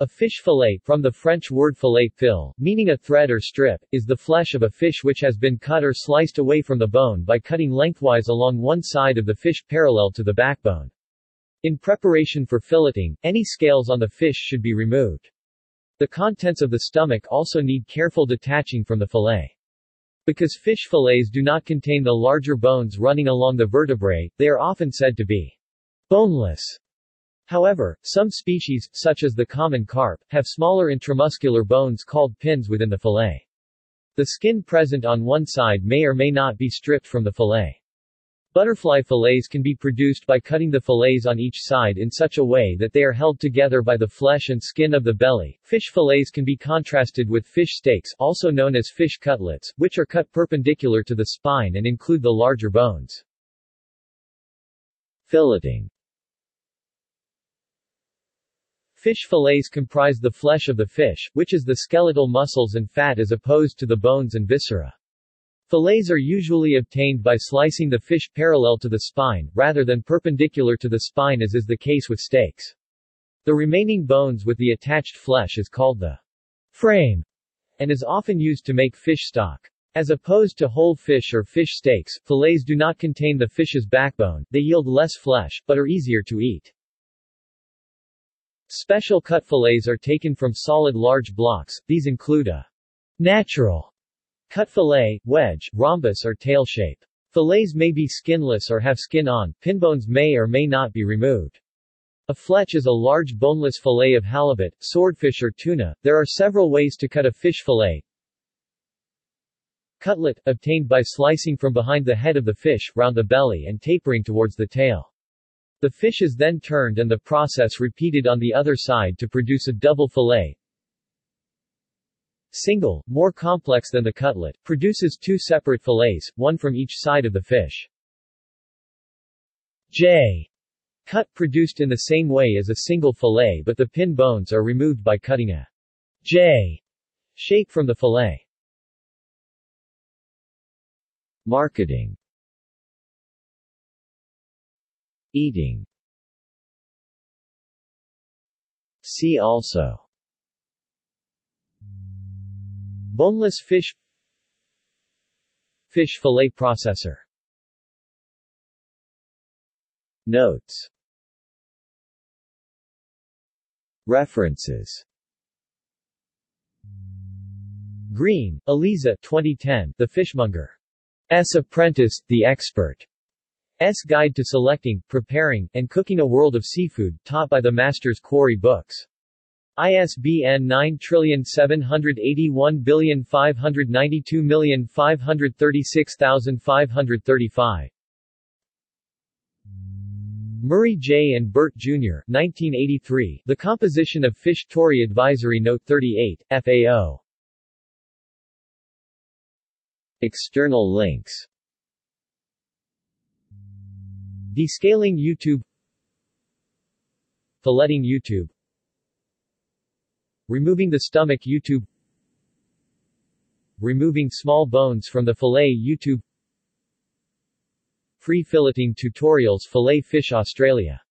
A fish fillet, from the French word filet fil, meaning a thread or strip, is the flesh of a fish which has been cut or sliced away from the bone by cutting lengthwise along one side of the fish parallel to the backbone. In preparation for filleting, any scales on the fish should be removed. The contents of the stomach also need careful detaching from the fillet. Because fish fillets do not contain the larger bones running along the vertebrae, they are often said to be boneless. However, some species, such as the common carp, have smaller intramuscular bones called pins within the fillet. The skin present on one side may or may not be stripped from the fillet. Butterfly fillets can be produced by cutting the fillets on each side in such a way that they are held together by the flesh and skin of the belly. Fish fillets can be contrasted with fish steaks, also known as fish cutlets, which are cut perpendicular to the spine and include the larger bones. Filleting Fish fillets comprise the flesh of the fish, which is the skeletal muscles and fat as opposed to the bones and viscera. Fillets are usually obtained by slicing the fish parallel to the spine, rather than perpendicular to the spine as is the case with steaks. The remaining bones with the attached flesh is called the frame, and is often used to make fish stock. As opposed to whole fish or fish steaks, fillets do not contain the fish's backbone, they yield less flesh, but are easier to eat. Special cut fillets are taken from solid large blocks, these include a natural cut fillet, wedge, rhombus or tail shape. Fillets may be skinless or have skin on, pinbones may or may not be removed. A fletch is a large boneless fillet of halibut, swordfish or tuna. There are several ways to cut a fish fillet. Cutlet, obtained by slicing from behind the head of the fish, round the belly and tapering towards the tail. The fish is then turned and the process repeated on the other side to produce a double fillet. Single, more complex than the cutlet, produces two separate fillets, one from each side of the fish. J. Cut produced in the same way as a single fillet but the pin bones are removed by cutting a J shape from the fillet. Marketing Eating See also Boneless fish Fish fillet processor Notes References Green, Aliza 2010, The Fishmonger. S. Apprentice, The Expert. S. Guide to Selecting, Preparing, and Cooking a World of Seafood, taught by the Master's Quarry Books. ISBN 9781592536535. Murray J. and Burt, Jr., 1983, The Composition of Fish Torry Advisory Note 38, FAO. External links Descaling YouTube. Filleting YouTube. Removing the stomach YouTube. Removing small bones from the fillet YouTube. Free filleting tutorials Fillet Fish Australia